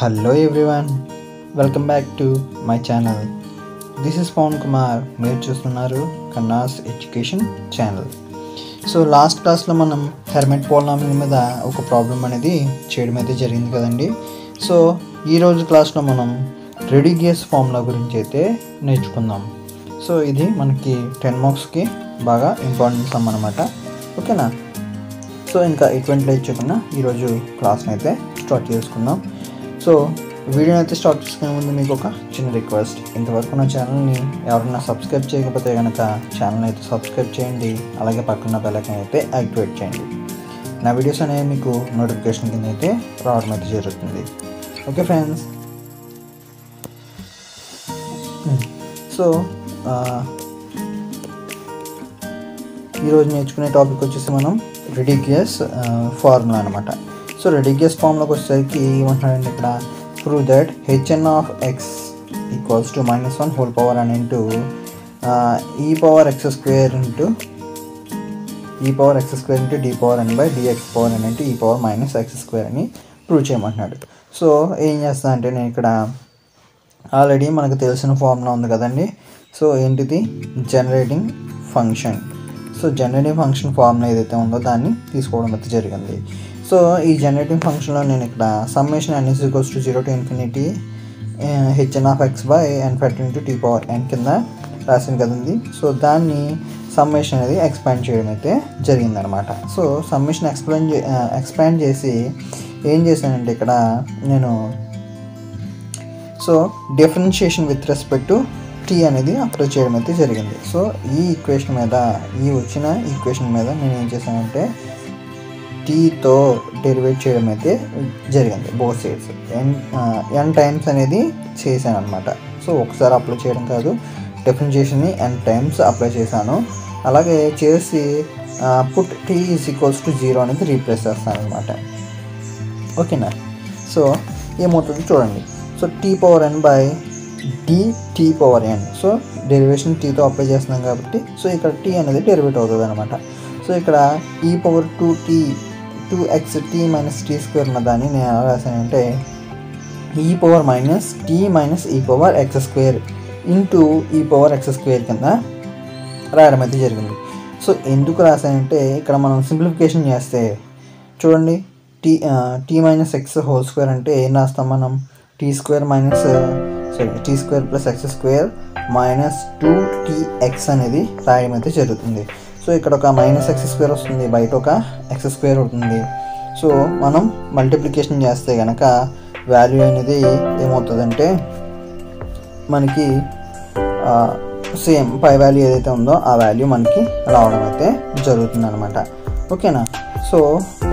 Hello everyone welcome back to my channel this is Pavan Kumar మీరు చూస్తున్నారు Kanna's education channel so last క్లాస్లో మనం హెర్మెట్ పోలనామిల్ మీద ఒక ప్రాబ్లం అనేది చేయడం అయితే జరిగింది కదండి. సో ఈరోజు క్లాస్లో మనం రెడిగియస్ ఫార్ములా గురించి అయితే నేర్చుకుందాం. సో ఇది మనకి టెన్ మార్క్స్కి బాగా ఇంపార్టెంట్ అన్నమాట. అనమాట ఓకేనా సో ఇంకా ఎటువంటి లైట్ ఈరోజు క్లాస్ని అయితే స్టార్ట్ చేసుకుందాం. సో వీడియోని అయితే స్టార్ట్ చేసుకునే ముందు మీకు ఒక చిన్న రిక్వెస్ట్. ఇంతవరకు నా ఛానల్ని ఎవరైనా సబ్స్క్రైబ్ చేయకపోతే కనుక ఛానల్ అయితే సబ్స్క్రైబ్ చేయండి. అలాగే పక్కన బెల్లైకన్ అయితే యాక్టివేట్ చేయండి. నా వీడియోస్ అనేవి మీకు నోటిఫికేషన్ కింద అయితే రావడం అయితే జరుగుతుంది. ఓకే ఫ్రెండ్స్ సో ఈరోజు నేర్చుకునే టాపిక్ వచ్చేసి మనం రిడిక్యస్ ఫార్ములా అనమాట సో రెడిగ్యస్ ఫామ్లోకి వచ్చేసరికి ఏమంటున్నాడండి ఇక్కడ prove that H n of x equals to minus one whole power అని into e power x square into e power x square into d power n by d x power n into e power minus x square అని prove చేయమంటున్నాడు. So ఏం చేస్తా అంటే నేను ఇక్కడ already మనకు తెలిసిన ఫార్ములా ఉంది కదండి. సో ఏంటిది? Generating function so generating function formula ఏదైతే ఉందో దాన్ని తీసుకోవడం అయితే జరిగింది. సో ఈ జనరేటింగ్ ఫంక్షన్లో నేను ఇక్కడ summation n is equals to zero to infinity H n of x by n factorial into t power n కింద రాసింది కదండి. సో దాన్ని సమ్మేషన్ అనేది ఎక్స్పాండ్ చేయడం అయితే జరిగిందనమాట సో సమ్మేషన్ ఎక్స్ప్లెయిన్ ఎక్స్పాండ్ చేసి ఏం చేశానంటే ఇక్కడ నేను so differentiation with respect to t అనేది అప్లై చేయడం అయితే జరిగింది. సో ఈ ఈక్వేషన్ మీద ఈ వచ్చిన ఈక్వేషన్ మీద నేను ఏం చేశానంటే టీతో డెరివేట్ చేయడం అయితే జరిగింది both sides n n times అనేది చేశాను అనమాట సో ఒకసారి అప్లై చేయడం కాదు డిఫరెన్షియేషన్ని ఎన్ టైమ్స్ అప్లై చేశాను. అలాగే చేసి put t is equals to zero అనేది రీప్లేస్ చేస్తాను అనమాట ఓకేనా సో ఏమవుతుంది చూడండి. So t power n by d t power n so derivation టీతో apply చేస్తున్నాం కాబట్టి సో ఇక్కడ టీ అనేది డెరివేట్ అవుతుంది అనమాట సో ఇక్కడ e power two t two x t minus t square ఉన్న దాన్ని నేను ఎలా రాశానంటే e power minus t minus e power x square into e power x square కింద రాయడం అయితే జరిగింది సో ఎందుకు రాశానంటే ఇక్కడ మనం సింప్లిఫికేషన్ చేస్తే చూడండి t t minus x whole square అంటే ఏం రాస్తాం మనం t square minus sorry t square plus x square minus two t x అనేది రాయడం అయితే జరుగుతుంది సో ఇక్కడ ఒక మైనస్ ఎక్స్ స్క్వేర్ వస్తుంది బయట ఒక ఎక్స్ స్క్వేర్ ఉంటుంది. సో మనం మల్టిప్లికేషన్ చేస్తే కనుక వాల్యూ అనేది ఏమవుతుందంటే మనకి సేమ్ పై వాల్యూ ఏదైతే ఉందో ఆ వాల్యూ మనకి రావడం అయితే జరుగుతుంది అనమాట ఓకేనా? సో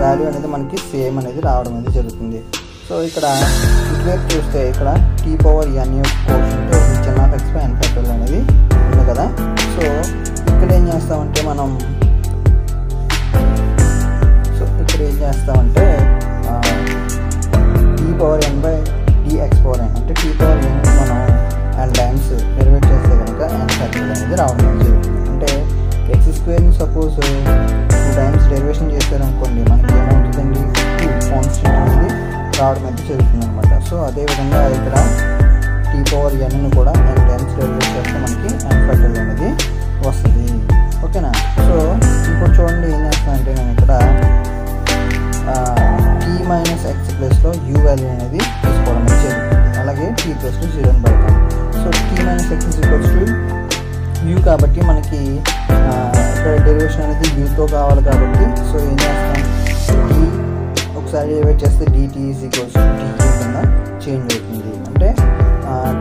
వాల్యూ అనేది మనకి సేమ్ అనేది రావడం అయితే జరుగుతుంది. సో ఇక్కడ ఇటువైపు చూస్తే ఇక్కడ t power n coefficient H n of x n అనేది ఉంది కదా? చేస్తామంటే మనం సో ఇక్కడ ఏం చేస్తామంటే t power n by d x power n అంటే టీ పవర్ ఎన్ మనం అండ్ టైమ్స్ డెరివేట్ చేస్తే కనుక అండ్ సర్కిల్ అనేది రావడం జరుగుతుంది అంటే ఎక్స్ స్క్వేర్ని సపోజ్ టూ టైమ్స్ డెరివేషన్ చేశారనుకోండి మనకి ఏమవుతుందండి? కాన్స్టెంట్ అనేది రావడం అయితే జరుగుతుంది అనమాట సో అదేవిధంగా ఇక్కడ టీ పవర్ ఎన్ని కూడా ఎన్ టైమ్స్ డెలివరీ చేస్తే మనకి ఎన్ అనేది వస్తుంది. ఇక్కడ అనేది డీతో కావాలి కాబట్టి సో ఏం చేస్తాం? డీ ఒకసారి డివైడ్ చేస్తే d t is equals d t కింద చేంజ్ అవుతుంది. అంటే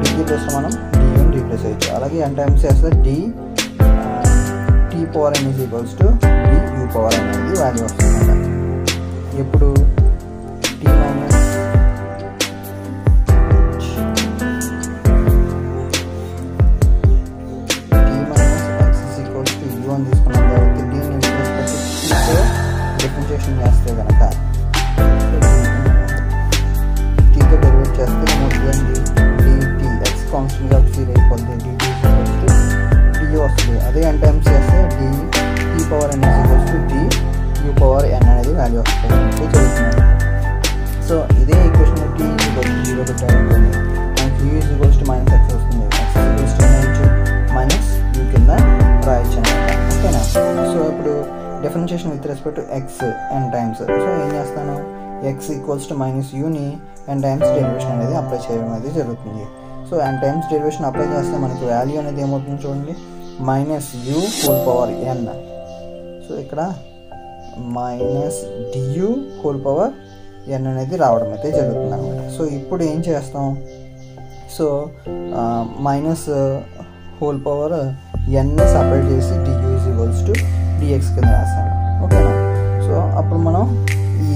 డిటీ ప్లస్ మనం డియూని రీప్లేస్ అయ్యచ్చు అలాగే ఎన్ టైమ్స్ చేస్తే d t power n is equals to d u power అనేది వాల్యూ వస్తుంది ఇప్పుడు డిఫరెన్షియేషన్ చేస్తే కనుక టీతో డెరివేట్ చేస్తే ఏమవుతుందండి డిటి ఎక్స్ కాన్స్టెంట్ కాబట్టి జీరో అయిపోద్ది డిటి డి వస్తుంది అదే ఎన్ టైమ్స్ చేస్తే డి టీ పవర్ ఎన్ వస్తుంది టు యూ పవర్ ఎన్ అనేది వాల్యూ వస్తుంది జరుగుతుంది సో ఇదే ఈక్వేషన్ టీ జీరో పెట్టాలనుకోండి మనకి u is equals to minus x వస్తుంది. ఎక్స్ మైనస్ యూ కింద రాయొచ్చు అనమాట ఓకేనా సో ఇప్పుడు definition with respect to x n times so ఏం చేస్తాను? ఎక్స్ ఈక్వల్స్ టు మైనస్ యూని అండ్ టైమ్స్ డెరివేషన్ అనేది అప్లై చేయడం అనేది జరుగుతుంది. So and times derivation apply చేస్తే మనకి వాల్యూ అనేది ఏమవుతుంది చూడండి? Minus u whole power n so ఇక్కడ minus du whole power n అనేది రావడం అయితే జరుగుతుంది అనమాట సో ఇప్పుడు ఏం చేస్తాం? So minus whole power n separate చేసి du is equals to dx కింద రాస్తాను ఓకేనా? సో అప్పుడు మనం ఈ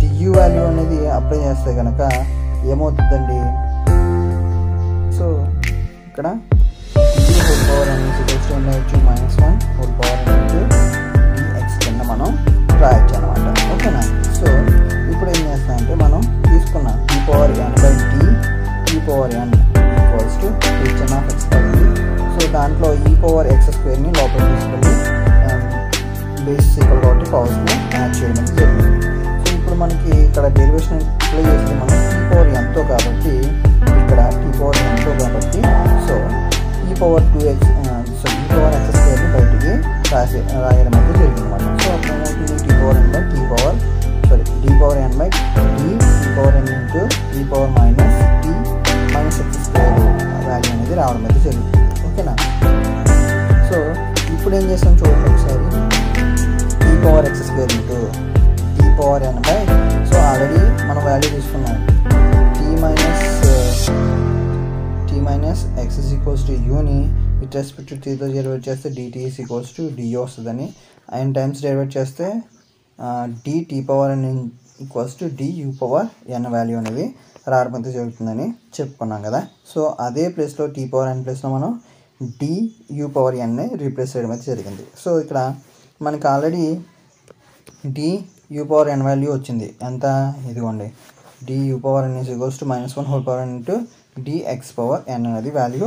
డియూ వాల్యూ అనేది అప్లై చేస్తే కనుక ఏమవుతుందండి? సో ఇక్కడ d u whole power n is ఉండవచ్చు మైనస్ వన్ హోల్ పవర్ అనేది డిఎక్స్ కింద మనం రాయొచ్చు అనమాట ఓకేనా? సో ఇప్పుడు ఏం చేస్తామంటే మనం తీసుకున్న e power n by d e power n equals to h n of x so దాంట్లో ఈ పవర్ ఎక్స్ స్క్వేర్ని ఈక్వల్ యాడ్ చేయడం జరిగింది సో ఇప్పుడు మనకి ఇక్కడ డెరివేషన్ అప్లై చేస్తే మనం e టీ పవర్ ఎంతో కాబట్టి ఇక్కడ e టీ పవర్ ఎంతో కాబట్టి so e power two x so e power x స్క్వేర్ని బయటికి రాసే రాయడం అయితే జరిగిందన్నమాట. సో అప్పుడు ఏమవుతుంది t power n by t power sorry d power n by d t power n into t power minus t minus x square value అనేది రావడం అయితే జరుగుతుంది. ఓకేనా సో ఇప్పుడు ఏం చేస్తాం చూడండి ఒకసారి. Power x square into t power n by so already మనం వాల్యూ తీసుకున్నాం t minus t minus x is equals to uni with respect to టీతో డెరివేట్ చేస్తే d t is equals to d u వస్తుందని. And times derivate చేస్తే d t power n equals to d u power n value అనేది రావడం అయితే జరుగుతుందని చెప్పుకున్నాం కదా. సో అదే ప్లేస్లో టీ పవర్ ఎన్ ప్లేస్లో మనం డి యూ పవర్ ఎన్ని రీప్లేస్ చేయడం అయితే జరిగింది. సో ఇక్కడ మనకి already d u power n value వచ్చింది. ఎంత? ఇదిగోండి. D u power n is equals to minus one whole power n into d x power n అనేది వాల్యూ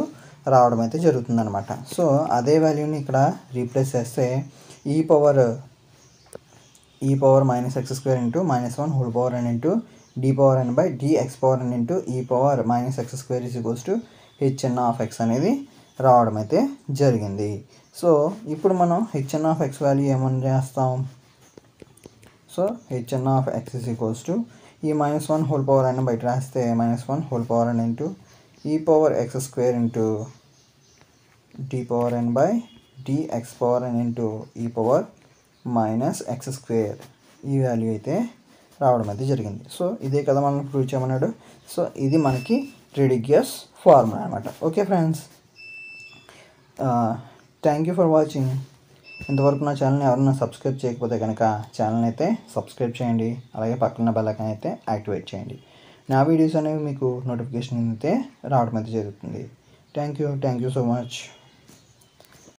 రావడం అయితే జరుగుతుందనమాట సో అదే వాల్యూని ఇక్కడ రీప్లేస్ చేస్తే e power e power minus x square into minus one whole power n into d power n by d x power n into e power minus x square is equals to h n of x అనేది రావడం అయితే జరిగింది. So ఇప్పుడు మనం HN of X value ఏమని చేస్తాం so h n of x equals to e minus one whole power అని బయట రాస్తే మైనస్ వన్ హోల్ పవర్ అని into e power x square into d power n by d x power n into e power minus x square e value అయితే రావడం అయితే జరిగింది. So ఇదే కదా మనం ప్రూవ్ చేయమన్నాడు. సో ఇది మనకి రెడిగ్యస్ ఫార్ములా అనమాట okay friends thank you for watching ఇంతవరకు నా ఛానల్ని ఎవరైనా సబ్స్క్రైబ్ చేయకపోతే కనుక ఛానల్ అయితే సబ్స్క్రైబ్ చేయండి. అలాగే పక్కన బెల్లకన్ అయితే యాక్టివేట్ చేయండి. నా వీడియోస్ అనేవి మీకు నోటిఫికేషన్ అయితే రావడం అయితే జరుగుతుంది. Thank you thank you so much